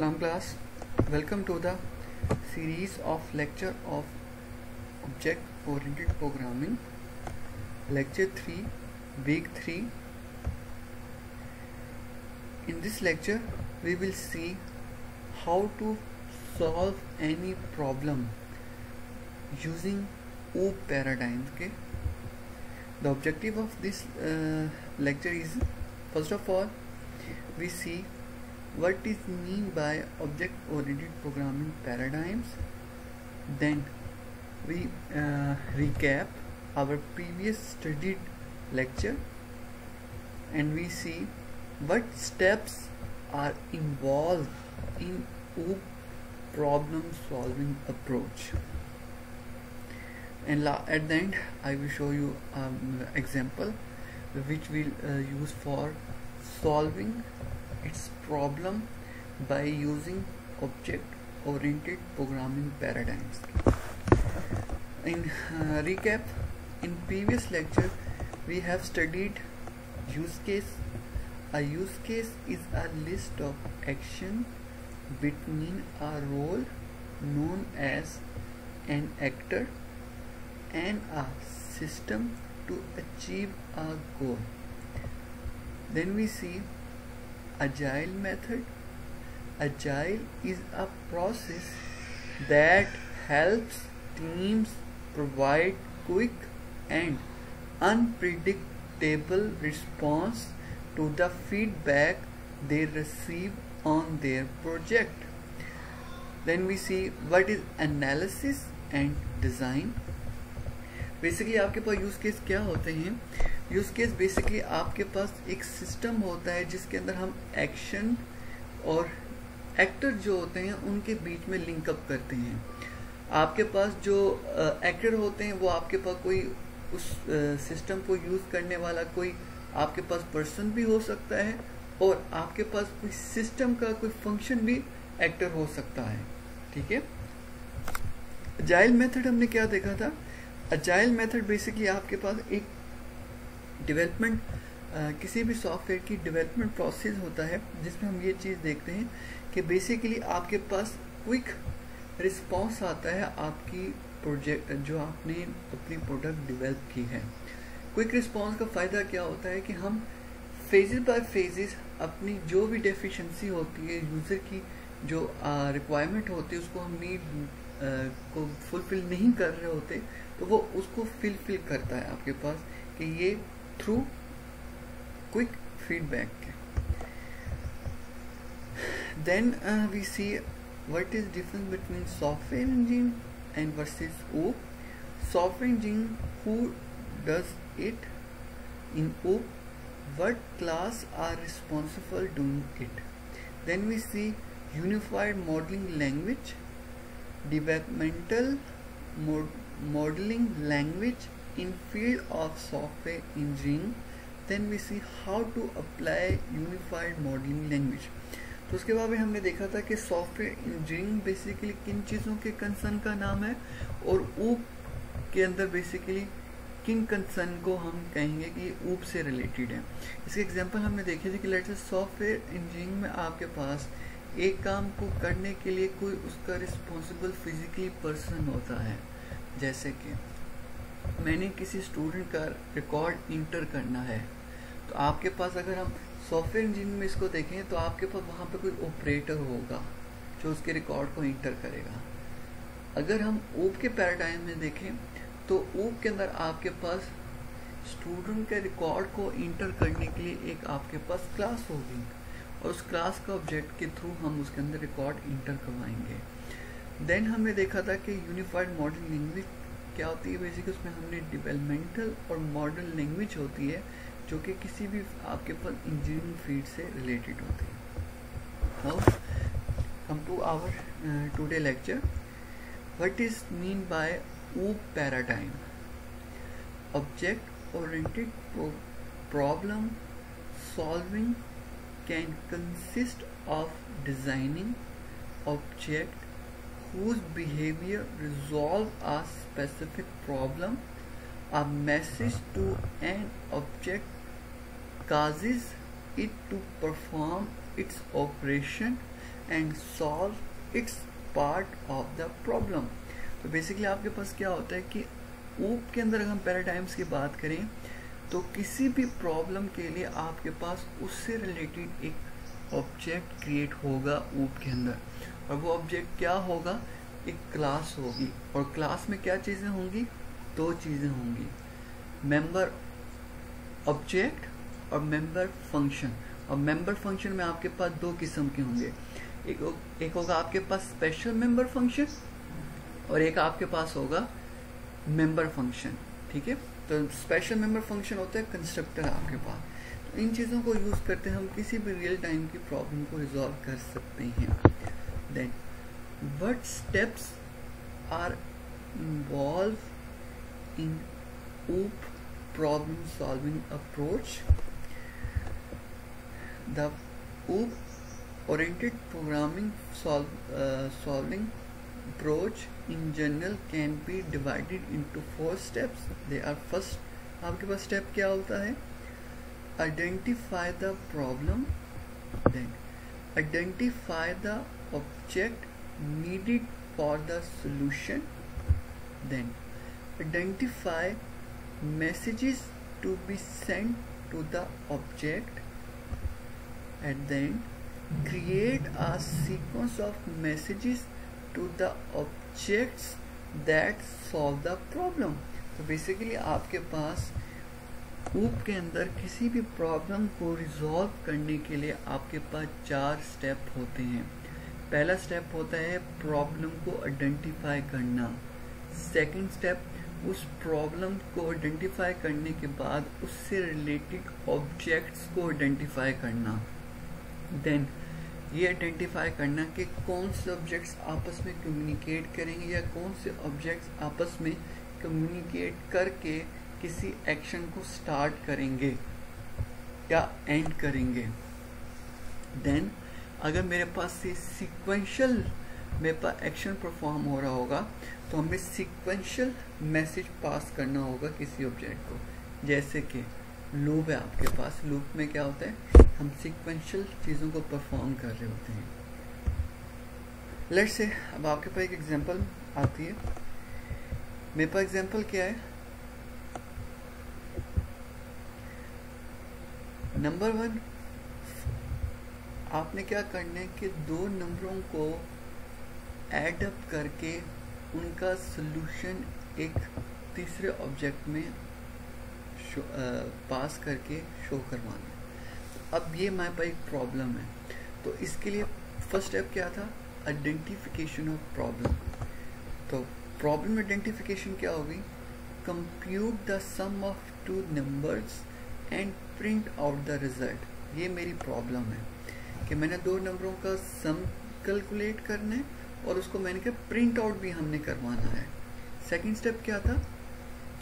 Salam class, welcome to the series of lecture of object oriented programming. Lecture 3 week 3 in this lecture we will see how to solve any problem using OOP paradigm okay? The objective of this uh, lecture is first of all we see what is mean by object oriented programming paradigms? Then we uh, recap our previous studied lecture and we see what steps are involved in OOP problem solving approach. And at the end I will show you um, example which we'll uh, use for solving its problem by using object oriented programming paradigms. In uh, recap in previous lecture we have studied use case. A use case is a list of action between a role known as an actor and a system to achieve a goal. Then we see agile method agile is a process that helps teams provide quick and unpredictable response to the feedback they receive on their project then we see what is analysis and design basically आपके पास use case क्या होते हैं use case basically आपके पास एक system होता है जिसके अंदर हम एक्शन और एक्टर जो होते हैं, उनके बीच में लिंकअप करते हैं। आपके पास जो एक्टर होते हैं, वो आपके पास कोई उस सिस्टम को यूज़ करने वाला कोई आपके पास पर्सन भी हो सकता है और आपके पास कोई सिस्टम का कोई फ़ंक्शन भी एक्टर हो सकता है। ठीक है? जाइल मेथड हमने क्या देखा था? अजाइल मेथड बेसिकली आपके पास एक डेवलपमेंट किसी भी सॉफ्टवेयर की डेवलपमेंट प्रोसेस होता है, जिसमें हम ये चीज़ देखते हैं कि बेसिकली आपके पास क्विक रिस्पांस आता है आपकी प्रोजेक्ट जो आपने अपनी प्रोडक्ट डेवलप की है। क्विक रिस्पांस का फ़ायदा क्या होता है कि हम फेजेस बाय फेजेस अपनी जो भी डेफिशिएंसी होती है यूज़र की जो रिक्वायरमेंट होती है, उसको हम नीड को फुलफिल नहीं कर रहे होते तो वो उसको फिल फिल करता है आपके पास कि ये through quick feedback. Then uh, we see what is difference between software engine and versus OOP software engine who does it? In OOP what class are responsible doing it? Then we see unified modeling language developmental mod modeling language in field of software engineering, then we see how to apply unified modeling language. तो उसके बाद में हमने देखा था कि software engineering basically किन चीज़ों के कंसर्न का नाम है और ऊप के अंदर बेसिकली किन कंसर्न को हम कहेंगे कि ऊप से रिलेटेड है। इसके एग्जांपल हमने देखे थे कि लेट से सॉफ्टवेयर इंजीनियरिंग में आपके पास एक काम को करने के लिए कोई उसका रिस्पॉन्सिबल फिजिकली पर्सन होता है, जैसे कि मैंने किसी स्टूडेंट का रिकॉर्ड इंटर करना है। तो आपके पास अगर हम सॉफ्टवेयर इंजीनियर में इसको देखें तो आपके पास वहाँ पे कोई ऑपरेटर होगा, जो उसके रिकॉर्ड को इंटर करेगा। अगर हम ऊप के पैराडाइम में देखें तो ऊप के अंदर आपके पास स्टूडेंट के रिकॉर्ड को इंटर करने के लिए एक आपके पास क्लास होगी, और उस क्लास का ऑब्जेक्ट के थ्रू हम उसके अंदर रिकॉर्ड इंटर करवाएँगे। देन हमने देखा था कि यूनिफाइड मॉडल लैंग्वेज क्या होती है बेसिकली उसमें हमने डिवेलपमेंटल और मॉडल लैंग्वेज होती है, जो कि किसी भी आपके पास इंजीनियरिंग फ़ील्ड से रिलेटेड होती है। Now come to our today lecture what is mean by OOP paradigm object oriented problem solving can consist of designing object whose behavior resolve a specific problem, a message to an object causes it to perform its operation and solve its part of the problem तो basically आपके पास क्या होता है कि ऊप के अंदर अगर हम पैराडाइम्स की बात करें तो किसी भी प्रॉब्लम के लिए आपके पास उससे रिलेटेड एक ऑब्जेक्ट क्रिएट होगा ऊप के अंदर। और वो ऑब्जेक्ट क्या होगा? एक क्लास होगी। और क्लास में क्या चीज़ें होंगी? दो चीज़ें होंगी। मेंबर ऑब्जेक्ट और मेंबर फ़ंक्शन और मेंबर फ़ंक्शन में आपके पास दो किस्म के होंगे। एक एक होगा आपके पास स्पेशल मेंबर फ़ंक्शन और एक आपके पास होगा मेंबर फ़ंक्शन ठीक है? तो स्पेशल मेंबर फ़ंक्शन होता है कंस्ट्रक्टर आपके पास। इन चीज़ों को यूज़ करते हम किसी भी रियल टाइम की प्रॉब्लम को रिजॉल्व कर सकते हैं। Then what steps are involved in OOP problem solving approach the OOP oriented programming solving approach in general can be divided into four steps they are first आपके पास step क्या होता है? identify the problem then identify the object needed for the solution then identify messages to be sent to the object and then create a sequence of messages to the objects that solve the problem तो basically आपके पास ऊप के अंदर किसी भी problem को resolve करने के लिए आपके पास चार स्टेप होते हैं। पहला स्टेप होता है प्रॉब्लम को आइडेंटिफाई करना। सेकंड स्टेप उस प्रॉब्लम को आइडेंटिफाई करने के बाद उससे रिलेटेड ऑब्जेक्ट्स को आइडेंटिफाई करना। देन ये आइडेंटिफाई करना कि कौन से ऑब्जेक्ट्स आपस में कम्युनिकेट करेंगे या कौन से ऑब्जेक्ट्स आपस में कम्युनिकेट करके किसी एक्शन को स्टार्ट करेंगे या एंड करेंगे। देन अगर मेरे पास से सिक्वेंशियल मेरे पास एक्शन परफॉर्म हो रहा होगा तो हमें सिक्वेंशियल मैसेज पास करना होगा किसी ऑब्जेक्ट को। जैसे कि लूप है आपके पास। लूप में क्या होता है? हम सिक्वेंशियल चीज़ों को परफॉर्म कर रहे होते हैं। लेट्स से अब आपके पास एक एग्जांपल आती है। मेरे पास एग्जांपल क्या है? नंबर वन आपने क्या करना है कि दो नंबरों को एड अप करके उनका सोल्यूशन एक तीसरे ऑब्जेक्ट में शो, आ, पास करके शो करवाना अब ये हमारे पास एक प्रॉब्लम है। तो इसके लिए फ़र्स्ट स्टेप क्या था? आइडेंटिफिकेशन ऑफ़ प्रॉब्लम तो प्रॉब्लम आइडेंटिफिकेशन क्या होगी compute the sum of two numbers and print out the result ये मेरी प्रॉब्लम है कि मैंने दो नंबरों का सम कैलकुलेट करना है और उसको मैंने कहा प्रिंट आउट भी हमने करवाना है। सेकंड स्टेप क्या था?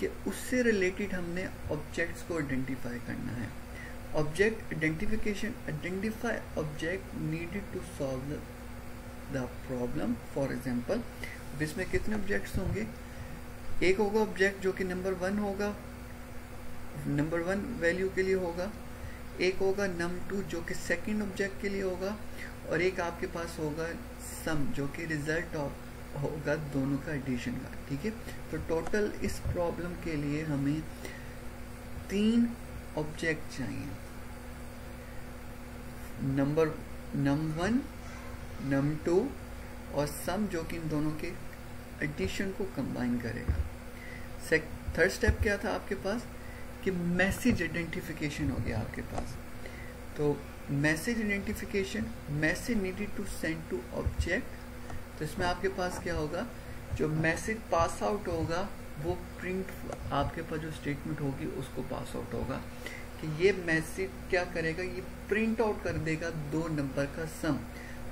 कि उससे रिलेटेड हमने ऑब्जेक्ट्स को आइडेंटिफाई करना है। Object identification identify object needed to solve the problem for example इसमें कितने ऑब्जेक्ट्स होंगे? एक होगा ऑब्जेक्ट जो कि नंबर वन होगा नंबर वन वैल्यू के लिए होगा, एक होगा नम टू जो कि सेकंड ऑब्जेक्ट के लिए होगा, और एक आपके पास होगा सम जो कि रिज़ल्ट ऑफ़ होगा दोनों का एडिशन का, ठीक है? तो टोटल इस प्रॉब्लम के लिए हमें तीन ऑब्जेक्ट चाहिए। Number, num one, num two, और सम जो कि इन दोनों के एडिशन को कंबाइन करेगा। थर्ड स्टेप क्या था आपके पास? कि मैसेज आइडेंटिफिकेशन हो गया आपके पास। तो message identification, message needed to send to object तो इसमें आपके पास क्या होगा? जो मैसेज पास आउट होगा, वो प्रिंट आपके पास जो स्टेटमेंट होगी, उसको पास आउट होगा। कि ये मैसेज क्या करेगा? ये प्रिंट आउट कर देगा दो नंबर का सम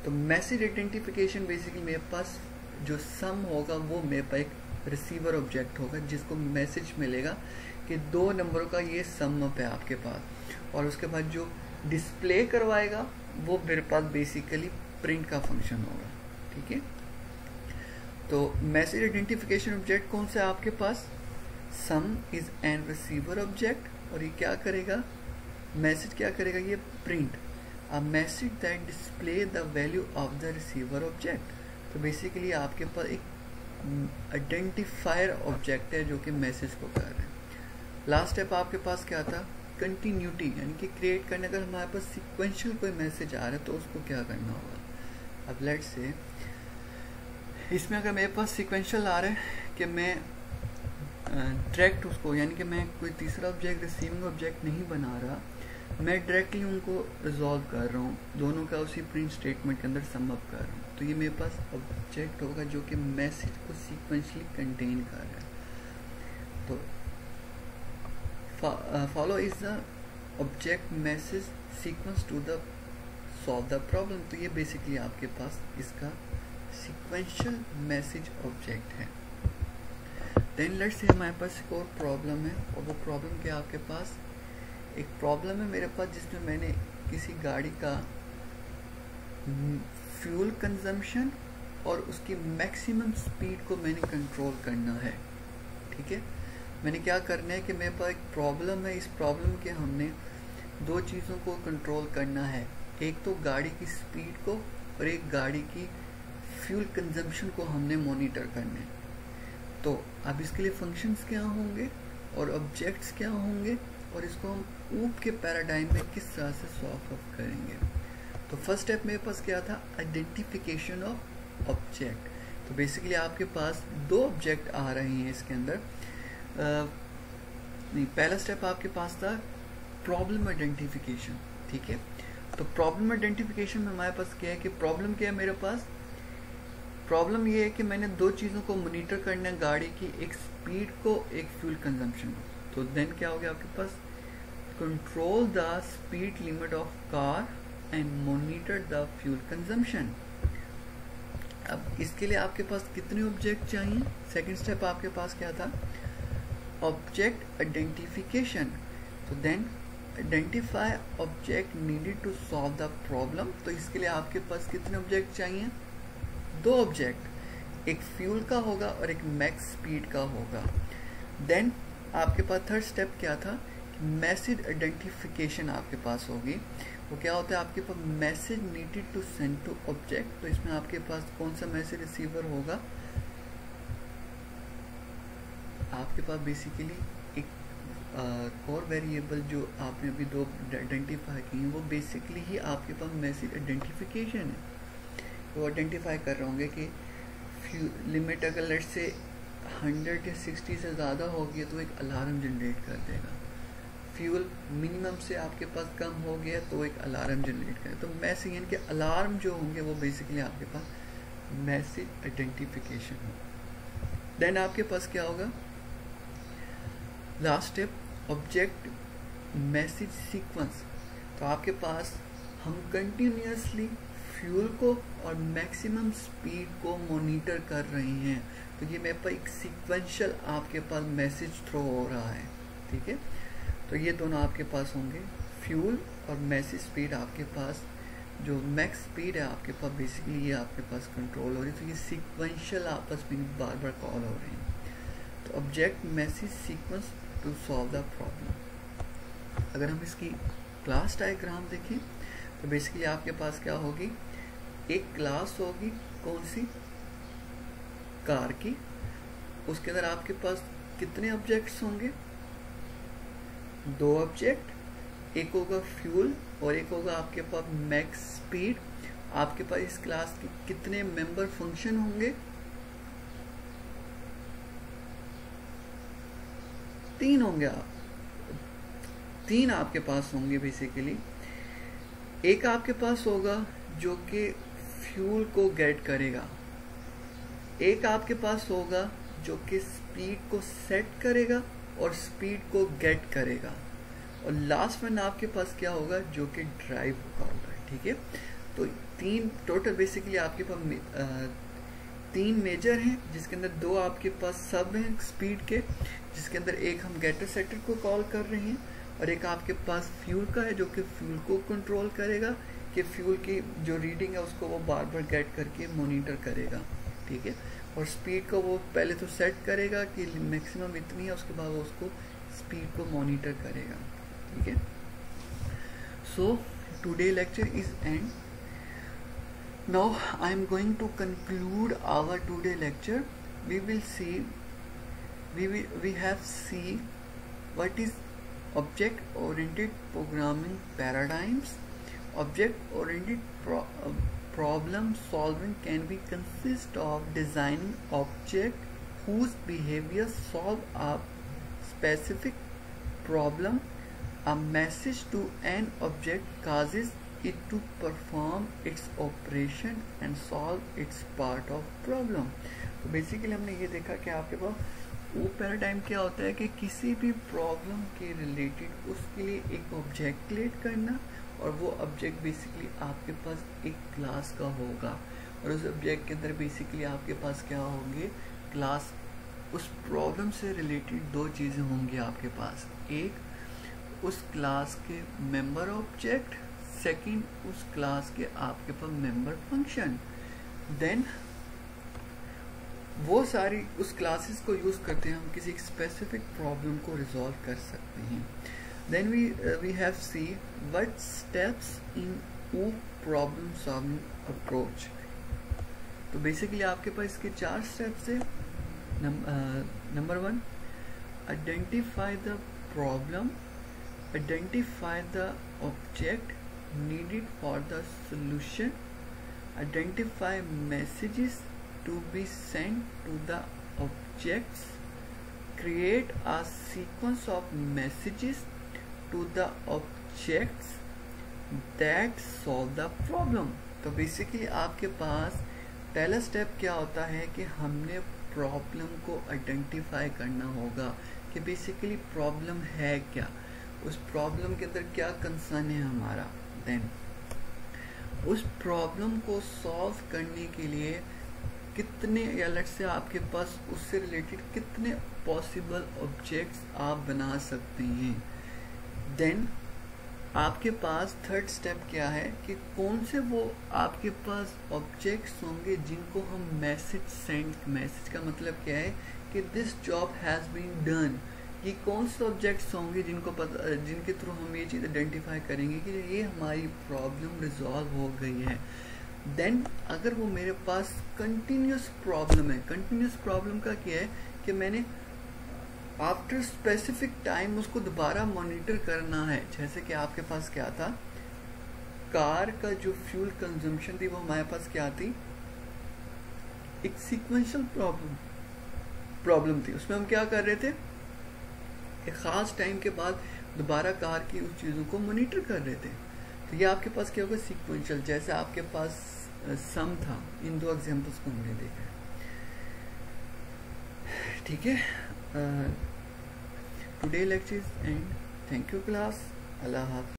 तो मैसेज आइडेंटिफिकेशन बेसिकली मेरे पास जो सम होगा, वो मेरे पास एक रिसीवर ऑब्जेक्ट होगा, जिसको मैसेज मिलेगा कि दो नंबरों का ये सम अप है आपके पास। और उसके बाद जो डिस्प्ले करवाएगा, वो मेरे पास बेसिकली प्रिंट का फ़ंक्शन होगा, ठीक है? तो मैसेज आइडेंटिफिकेशन ऑब्जेक्ट कौन सा है आपके पास? Sum is an receiver object और ये क्या करेगा? मैसेज क्या करेगा? ये print a message that display the value of the receiver object तो बेसिकली आपके पास एक आइडेंटिफायर ऑब्जेक्ट है जो कि मैसेज को कर रहे हैं। लास्ट स्टेप आपके पास क्या था? कंटिन्यूटी यानी कि क्रिएट करने अगर हमारे पास सिक्वेंशियल कोई मैसेज आ रहा है तो उसको क्या करना होगा? अब लेट से इसमें अगर मेरे पास सिक्वेंशियल आ रहा है कि मैं डायरेक्ट उसको, यानी कि मैं कोई तीसरा ऑब्जेक्ट रिसीविंग ऑब्जेक्ट नहीं बना रहा, मैं डायरेक्टली उनको रिजॉल्व कर रहा हूँ। दोनों का उसी प्रिंट स्टेटमेंट के अंदर समअप कर रहा हूँ। तो ये मेरे पास ऑब्जेक्ट होगा जो कि मैसेज को सीक्वेंशली कंटेन कर रहा है। तो follow is the object message sequence to the solve the problem तो ये बेसिकली आपके पास इसका सीक्वेंशियल मैसेज ऑब्जेक्ट है। देन लेट्स से हमारे पास एक और प्रॉब्लम है और वो प्रॉब्लम क्या आपके पास एक प्रॉब्लम है मेरे पास जिसमें मैंने किसी गाड़ी का फ्यूल कंजम्पशन और उसकी मैक्सिमम स्पीड को मैंने कंट्रोल करना है। ठीक है? मैंने क्या करना है कि मेरे पास एक प्रॉब्लम है। इस प्रॉब्लम के हमने दो चीज़ों को कंट्रोल करना है। एक तो गाड़ी की स्पीड को और एक गाड़ी की फ्यूल कंजम्पशन को हमने मॉनिटर करना है। तो अब इसके लिए फ़ंक्शंस क्या होंगे और ऑब्जेक्ट्स क्या होंगे और इसको हम ऊप के पैराडाइम में किस तरह से अप करेंगे? तो फ़र्स्ट स्टेप मेरे पास क्या था? आइडेंटिफिकेशन ऑफ़ ऑब्जेक्ट तो बेसिकली आपके पास दो ऑब्जेक्ट आ रहे हैं इसके अंदर। नहीं, पहला स्टेप आपके पास था प्रॉब्लम आइडेंटिफिकेशन ठीक है? तो प्रॉब्लम आइडेंटिफिकेशन में हमारे पास क्या है कि प्रॉब्लम क्या है मेरे पास? प्रॉब्लम ये है कि मैंने दो चीज़ों को मोनिटर करना है गाड़ी की, एक स्पीड को, एक फ्यूल कंजम्पशन को। तो देन क्या हो गया आपके पास? Control the speed limit of car and monitor the fuel consumption अब इसके लिए आपके पास कितने ऑब्जेक्ट चाहिए? सेकंड स्टेप आपके पास क्या था? ऑब्जेक्ट आइडेंटिफिकेशन तो then identify object needed to solve the problem तो इसके लिए आपके पास कितने ऑब्जेक्ट चाहिए? दो ऑब्जेक्ट एक फ्यूल का होगा और एक मैक्स स्पीड का होगा. देन आपके पास थर्ड स्टेप क्या था? मैसेज आइडेंटिफिकेशन आपके पास होगी. वो क्या होता है, आपके पास message needed to send to object तो इसमें आपके पास कौन सा मैसेज रिसीवर होगा? आपके पास बेसिकली एक और वेरिएबल जो आपने अभी दो आइडेंटिफाई की हैं, वो बेसिकली ही आपके पास मैसेज आइडेंटिफिकेशन है। वो आइडेंटिफाई कर रहे होंगे कि लिमिट अगर लेट से हंड्रेड या सिक्सटी से ज़्यादा होगी तो एक अलार्म जनरेट कर देगा। फ्यूल मिनिमम से आपके पास कम हो गया तो एक अलार्म जनरेट करें। तो मैसेज यानी कि अलार्म जो होंगे, वो बेसिकली आपके पास मैसेज आइडेंटिफिकेशन हो। देन आपके पास क्या होगा? Last step object message sequence तो आपके पास हम कंटिन्यूसली फ्यूल को और मैक्सिमम स्पीड को मॉनिटर कर रहे हैं। तो ये मेरे पास एक सिक्वेंशियल आपके पास मैसेज थ्रो हो रहा है। ठीक है? तो ये दोनों आपके पास होंगे। फ्यूल और मैसेज स्पीड आपके पास, जो मैक्स स्पीड है आपके पास बेसिकली ये आपके पास कंट्रोल हो रही है। तो ये सिक्वेंशियल आपस में बार बार कॉल हो रहे हैं। तो object message sequence to solve the problem अगर हम इसकी क्लास डायग्राम देखें तो बेसिकली आपके पास क्या होगी? एक क्लास होगी कौन सी? कार की। उसके अंदर आपके पास कितने ऑब्जेक्ट्स होंगे? दो ऑब्जेक्ट एक होगा फ्यूल और एक होगा आपके पास मैक्स स्पीड आपके पास इस क्लास के कितने मेंबर फ़ंक्शन होंगे? तीन होंगे आप। तीन आपके पास होंगे बेसिकली एक आपके पास होगा जो कि फ्यूल को गेट करेगा. एक आपके पास होगा जो कि स्पीड को सेट करेगा. और स्पीड को गेट करेगा। और लास्ट वन आपके पास क्या होगा? जो कि ड्राइव होगा ठीक है? तो तीन टोटल बेसिकली आपके पास तीन मेजर हैं, जिसके अंदर दो आपके पास सब हैं स्पीड के, जिसके अंदर एक हम गेटर सेटर को कॉल कर रहे हैं, और एक आपके पास फ्यूल का है, जो कि फ्यूल को कंट्रोल करेगा, कि फ्यूल की जो रीडिंग है उसको वो बार बार गेट करके मोनिटर करेगा। ठीक है? और स्पीड को वो पहले तो सेट करेगा कि मैक्सिमम इतनी है, उसके बाद वो उसको स्पीड को मॉनिटर करेगा, ठीक है? So today lecture is and now I am going to conclude our today lecture we will see we we have see what is object oriented programming paradigms object oriented problem solving can be consist of designing object whose behavior solve a specific problem a message to an object causes it to perform its operation and solve its part of problem तो basically हमने ये देखा कि आपके पास वो paradigm क्या होता है कि किसी भी प्रॉब्लम के रिलेटेड उसके लिए एक ऑब्जेक्ट क्रिएट करना और वो ऑब्जेक्ट बेसिकली आपके पास एक क्लास का होगा। और उस ऑब्जेक्ट के अंदर बेसिकली आपके पास क्या होंगे? क्लास उस प्रॉब्लम से रिलेटेड दो चीज़ें होंगी आपके पास। एक, उस क्लास के मेंबर ऑब्जेक्ट सेकंड उस क्लास के आपके पास मेंबर फ़ंक्शन देन वो सारी उस क्लासेस को यूज़ करते हैं, हम किसी स्पेसिफिक प्रॉब्लम को रिजॉल्व कर सकते हैं। then we we have see what steps in a problem solving approach तो बेसिकली आपके पास इसके चार स्टेप्स है number one identify the problem identify the object needed for the solution identify messages to be sent to the objects create a sequence of messages to the objects that solve the problem. तो basically आपके पास पहला step क्या होता है कि हमने problem को आइडेंटिफाई करना होगा कि बेसिकली प्रॉब्लम है क्या? उस प्रॉब्लम के अंदर क्या कंसर्न है हमारा? देन उस प्रॉब्लम को सॉल्व करने के लिए कितने, या से आपके पास उससे रिलेटेड कितने पॉसिबल ऑब्जेक्ट्स आप बना सकते हैं? देन आपके पास थर्ड स्टेप क्या है कि कौन से वो आपके पास ऑब्जेक्ट्स होंगे जिनको हम मैसेज सेंड मैसेज का मतलब क्या है कि this job has been done ये कौन से ऑब्जेक्ट्स होंगे जिनको पता, जिनके थ्रू हम ये चीज़ आइडेंटिफाई करेंगे कि ये हमारी प्रॉब्लम रिजॉल्व हो गई है. देन अगर वो मेरे पास कंटिन्यूस प्रॉब्लम है कंटिन्यूस प्रॉब्लम का क्या है कि मैंने आफ्टर स्पेसिफिक टाइम उसको दोबारा मॉनिटर करना है। जैसे कि आपके पास क्या था? कार का जो फ्यूल कंजम्पशन थी, वो हमारे पास क्या थी? एक सीक्वेंशियल प्रॉब्लम प्रॉब्लम थी। उसमें हम क्या कर रहे थे? एक ख़ास टाइम के बाद दोबारा कार की उस चीज़ों को मॉनिटर कर रहे थे। तो ये आपके पास क्या होगा? सीक्वेंशियल जैसे आपके पास सम था। इन दो एग्जांपल्स को हमने देखा ठीक है? today lectures and thank you class. Allah hafiz.